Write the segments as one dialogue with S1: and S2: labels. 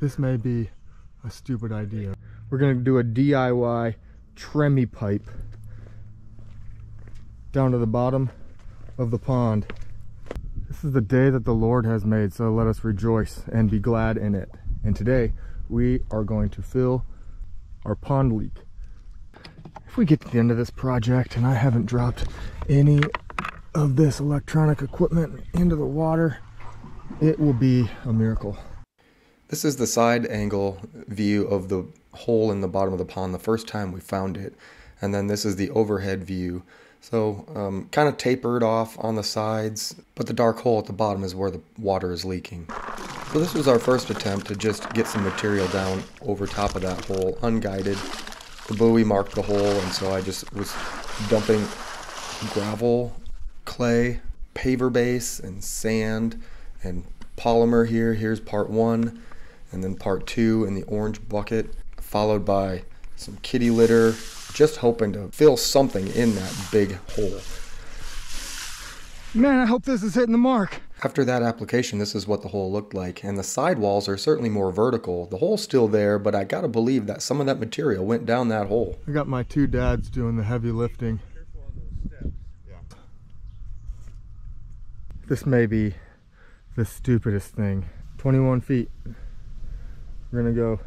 S1: This may be a stupid idea. We're gonna do a DIY Tremie pipe down to the bottom of the pond. This is the day that the Lord has made, so let us rejoice and be glad in it. And today we are going to fill our pond leak. If we get to the end of this project and I haven't dropped any of this electronic equipment into the water, it will be a miracle.
S2: This is the side angle view of the hole in the bottom of the pond the first time we found it. And then this is the overhead view. So um, kind of tapered off on the sides, but the dark hole at the bottom is where the water is leaking. So this was our first attempt to just get some material down over top of that hole, unguided. The buoy marked the hole, and so I just was dumping gravel, clay, paver base, and sand, and polymer here. Here's part one, and then part two in the orange bucket, followed by some kitty litter, just hoping to fill something in that big hole.
S1: Man, I hope this is hitting the mark.
S2: After that application, this is what the hole looked like, and the side walls are certainly more vertical. The hole's still there, but I gotta believe that some of that material went down that hole.
S1: I got my two dads doing the heavy lifting. This may be the stupidest thing. 21 feet. We're gonna go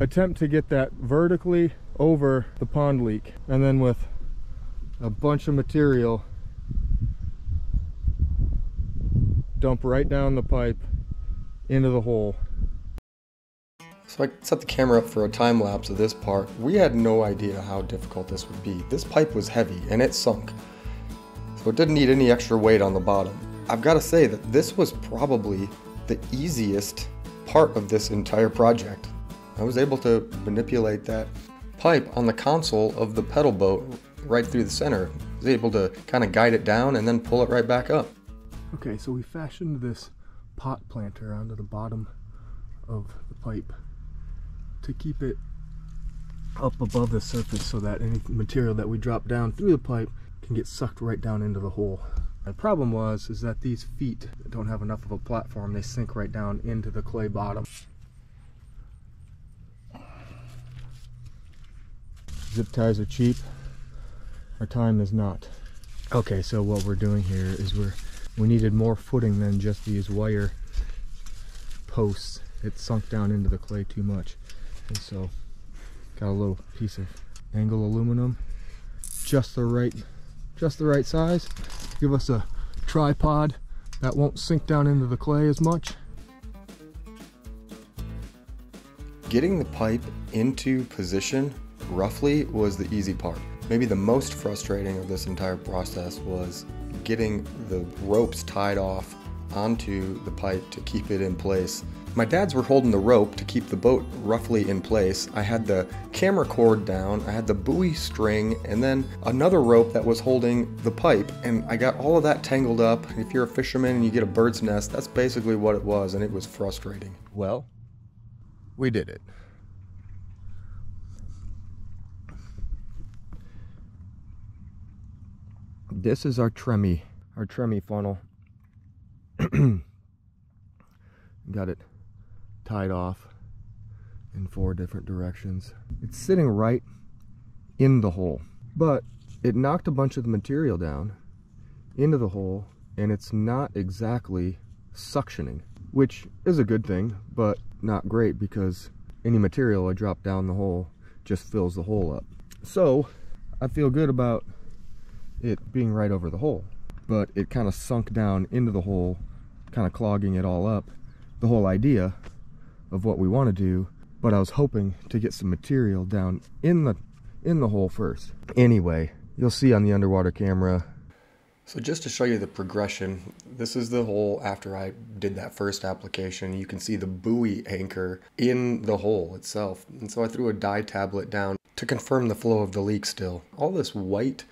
S1: attempt to get that vertically over the pond leak and then with a bunch of material dump right down the pipe into the hole
S2: so I set the camera up for a time lapse of this part. We had no idea how difficult this would be. This pipe was heavy and it sunk. So it didn't need any extra weight on the bottom. I've got to say that this was probably the easiest part of this entire project. I was able to manipulate that pipe on the console of the pedal boat right through the center. I was able to kind of guide it down and then pull it right back up.
S1: Okay, so we fashioned this pot planter onto the bottom of the pipe to keep it up above the surface so that any material that we drop down through the pipe can get sucked right down into the hole. The problem was is that these feet don't have enough of a platform. They sink right down into the clay bottom. Zip ties are cheap. Our time is not. Okay, so what we're doing here is we're we needed more footing than just these wire posts. It sunk down into the clay too much. And so got a little piece of angle aluminum, just the right just the right size. Give us a tripod that won't sink down into the clay as much.
S2: Getting the pipe into position roughly was the easy part. Maybe the most frustrating of this entire process was getting the ropes tied off onto the pipe to keep it in place. My dads were holding the rope to keep the boat roughly in place. I had the camera cord down, I had the buoy string, and then another rope that was holding the pipe. And I got all of that tangled up. If you're a fisherman and you get a bird's nest, that's basically what it was, and it was frustrating.
S1: Well, we did it. This is our Tremie, our Tremie funnel. Got it tied off in four different directions. It's sitting right in the hole, but it knocked a bunch of the material down into the hole and it's not exactly suctioning, which is a good thing, but not great because any material I drop down the hole just fills the hole up. So I feel good about it being right over the hole, but it kind of sunk down into the hole, kind of clogging it all up. The whole idea of what we want to do, but I was hoping to get some material down in the in the hole first. Anyway, you'll see on the underwater camera.
S2: So just to show you the progression, this is the hole after I did that first application. You can see the buoy anchor in the hole itself. And so I threw a dye tablet down to confirm the flow of the leak still. All this white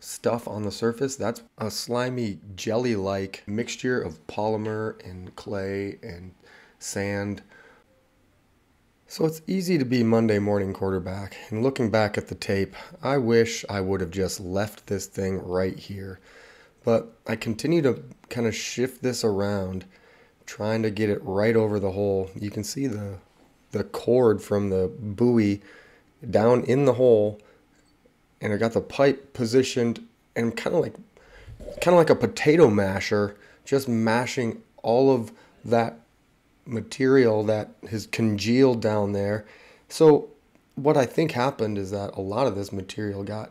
S2: stuff on the surface, that's a slimy jelly-like mixture of polymer and clay and sand. So it's easy to be Monday morning quarterback, and looking back at the tape, I wish I would have just left this thing right here. But I continue to kind of shift this around, trying to get it right over the hole. You can see the the cord from the buoy down in the hole and I got the pipe positioned and kind of like kind of like a potato masher just mashing all of that material that has congealed down there. So what I think happened is that a lot of this material got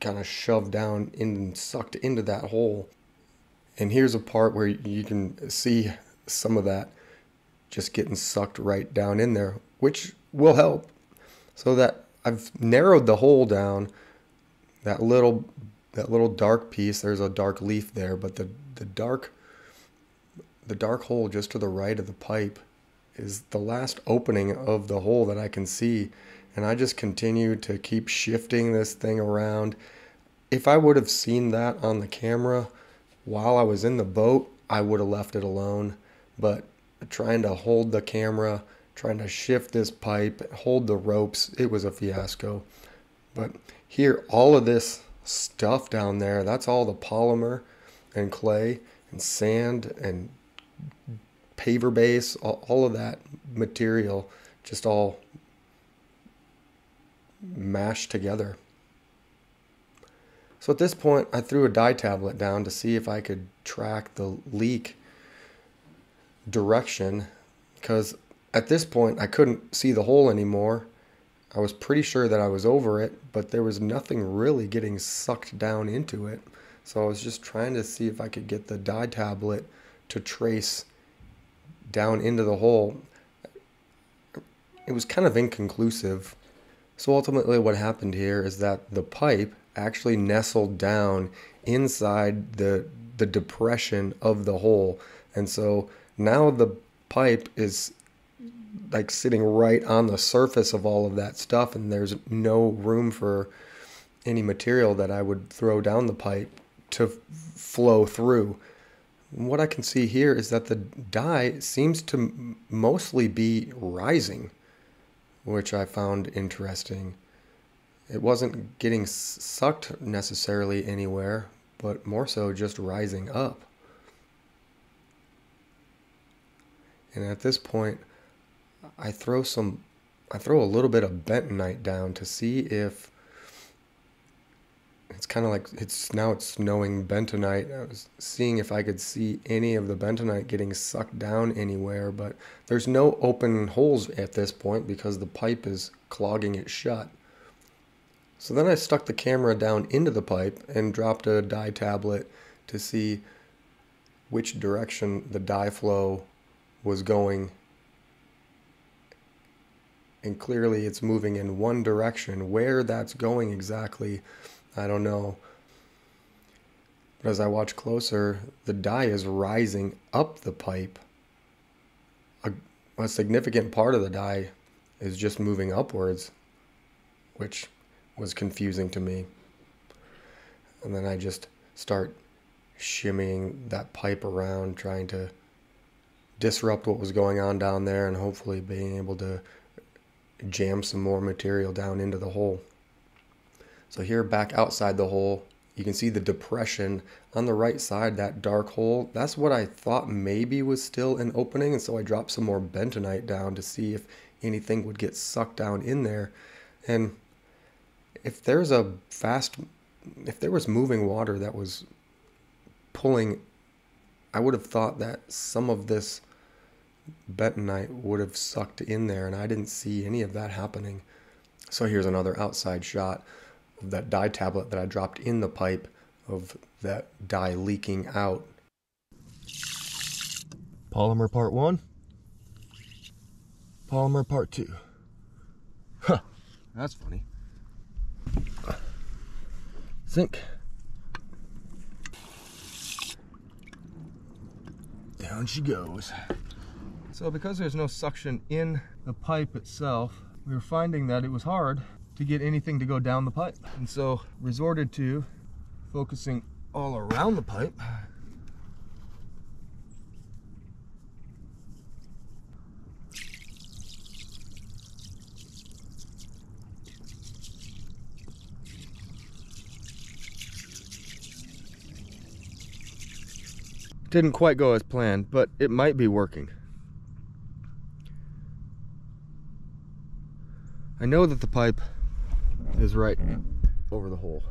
S2: kind of shoved down and sucked into that hole. And here's a part where you can see some of that just getting sucked right down in there, which will help. So that I've narrowed the hole down. That little that little dark piece, there's a dark leaf there, but the, the dark the dark hole just to the right of the pipe is the last opening of the hole that I can see. And I just continue to keep shifting this thing around. If I would have seen that on the camera while I was in the boat, I would have left it alone. But trying to hold the camera, trying to shift this pipe, hold the ropes, it was a fiasco. But here, all of this stuff down there, that's all the polymer and clay and sand and paver base, all, all of that material just all mashed together. So at this point, I threw a dye tablet down to see if I could track the leak direction because at this point I couldn't see the hole anymore. I was pretty sure that I was over it, but there was nothing really getting sucked down into it. So I was just trying to see if I could get the dye tablet to trace down into the hole. It was kind of inconclusive. So ultimately, what happened here is that the pipe actually nestled down inside the the depression of the hole, and so now the pipe is like sitting right on the surface of all of that stuff, and there's no room for any material that I would throw down the pipe to flow through. What I can see here is that the dye seems to mostly be rising, which I found interesting. It wasn't getting sucked necessarily anywhere, but more so just rising up. And at this point, I throw some, I throw a little bit of bentonite down to see if it's kind of like it's now it's snowing bentonite. I was seeing if I could see any of the bentonite getting sucked down anywhere, but there's no open holes at this point because the pipe is clogging it shut. So then I stuck the camera down into the pipe and dropped a dye tablet to see which direction the dye flow was going. And clearly it's moving in one direction. Where that's going exactly, I don't know. But as I watch closer, the dye is rising up the pipe. A, a significant part of the dye is just moving upwards, which was confusing to me. And then I just start shimmying that pipe around, trying to disrupt what was going on down there and hopefully being able to jam some more material down into the hole. So here back outside the hole, you can see the depression on the right side, that dark hole. That's what I thought maybe was still an opening. And so I dropped some more bentonite down to see if anything would get sucked down in there. And if there's a fast, if there was moving water that was pulling, I would have thought that some of this bentonite would have sucked in there, and I didn't see any of that happening. So here's another outside shot that dye tablet that I dropped in the pipe of that dye leaking out.
S1: Polymer part one, polymer part two. Huh, that's funny. Sink. Down she goes. So because there's no suction in the pipe itself, we were finding that it was hard to get anything to go down the pipe. And so resorted to focusing all around the pipe. Didn't quite go as planned, but it might be working. I know that the pipe is right over the hole.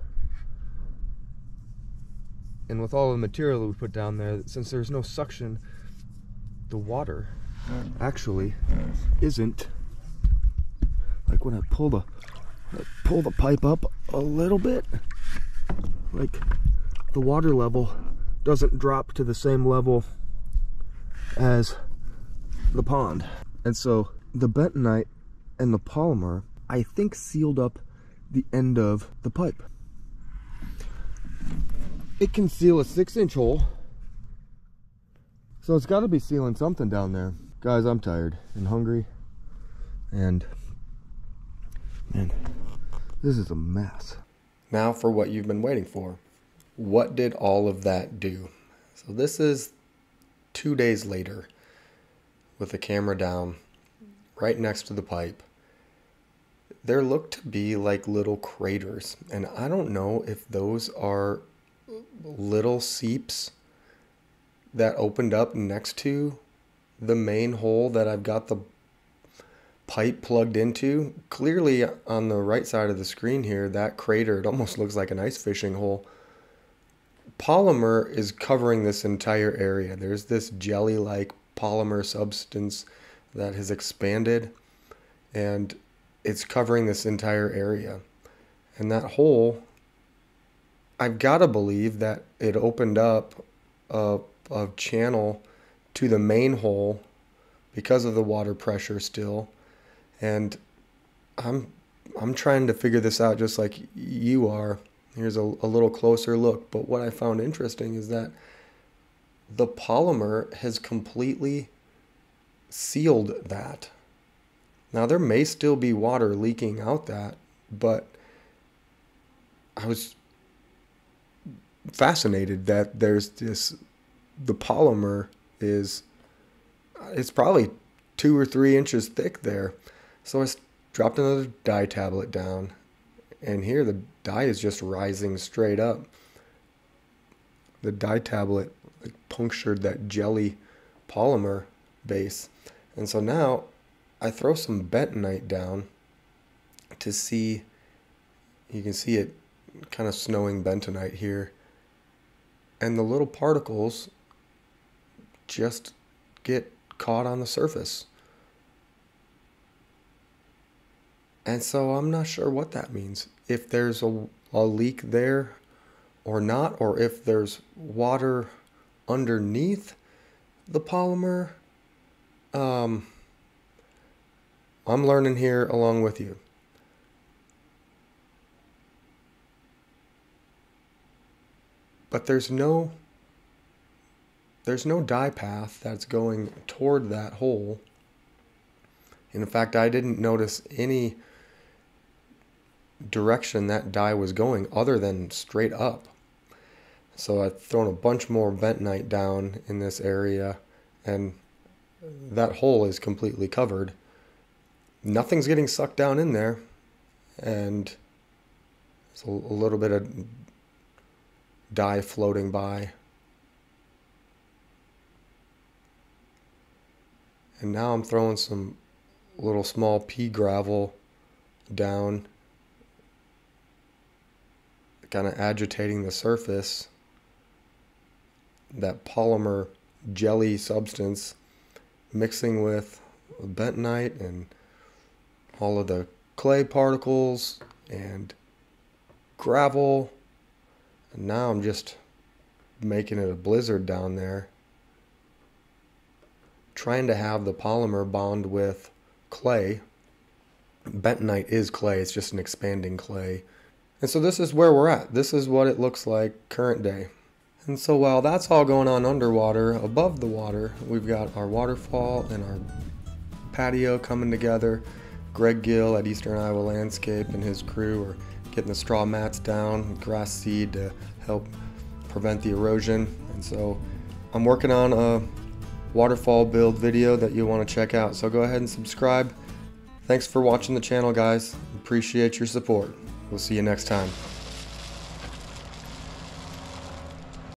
S1: And with all the material that we put down there, since there's no suction, the water actually isn't like when I pull the I pull the pipe up a little bit, like the water level doesn't drop to the same level as the pond. And so the bentonite and the polymer, I think sealed up the end of the pipe. It can seal a six inch hole. So it's gotta be sealing something down there. Guys, I'm tired and hungry. And man, this is a mess.
S2: Now for what you've been waiting for. What did all of that do? So this is two days later with the camera down right next to the pipe. There look to be like little craters, and I don't know if those are little seeps that opened up next to the main hole that I've got the pipe plugged into. Clearly on the right side of the screen here, that crater, it almost looks like an ice fishing hole. Polymer is covering this entire area. There's this jelly-like polymer substance that has expanded and it's covering this entire area. And that hole, I've got to believe that it opened up a, a channel to the main hole because of the water pressure still. And I'm I'm trying to figure this out just like you are. Here's a, a little closer look. But what I found interesting is that the polymer has completely sealed that. Now there may still be water leaking out that, but I was fascinated that there's this the polymer is it's probably two or three inches thick there. So I dropped another dye tablet down, and here the dye is just rising straight up. The dye tablet punctured that jelly polymer base. And so now I throw some bentonite down to see, you can see it kind of snowing bentonite here. And the little particles just get caught on the surface. And so I'm not sure what that means. If there's a, a leak there or not, or if there's water underneath the polymer. Um, I'm learning here along with you. But there's no there's no dye path that's going toward that hole. In fact, I didn't notice any direction that dye was going other than straight up. So I've thrown a bunch more bentonite down in this area and that hole is completely covered. Nothing's getting sucked down in there and there's a, a little bit of dye floating by. And now I'm throwing some little small pea gravel down, kind of agitating the surface. That polymer jelly substance mixing with bentonite and all of the clay particles and gravel. And now I'm just making it a blizzard down there trying to have the polymer bond with clay. Bentonite is clay, it's just an expanding clay. And so this is where we're at. This is what it looks like current day. And so while that's all going on underwater, above the water, we've got our waterfall and our patio coming together. Greg Gill at Eastern Iowa Landscape and his crew are getting the straw mats down, grass seed to help prevent the erosion. And so I'm working on a waterfall build video that you'll want to check out. So go ahead and subscribe. Thanks for watching the channel, guys. Appreciate your support. We'll see you next time.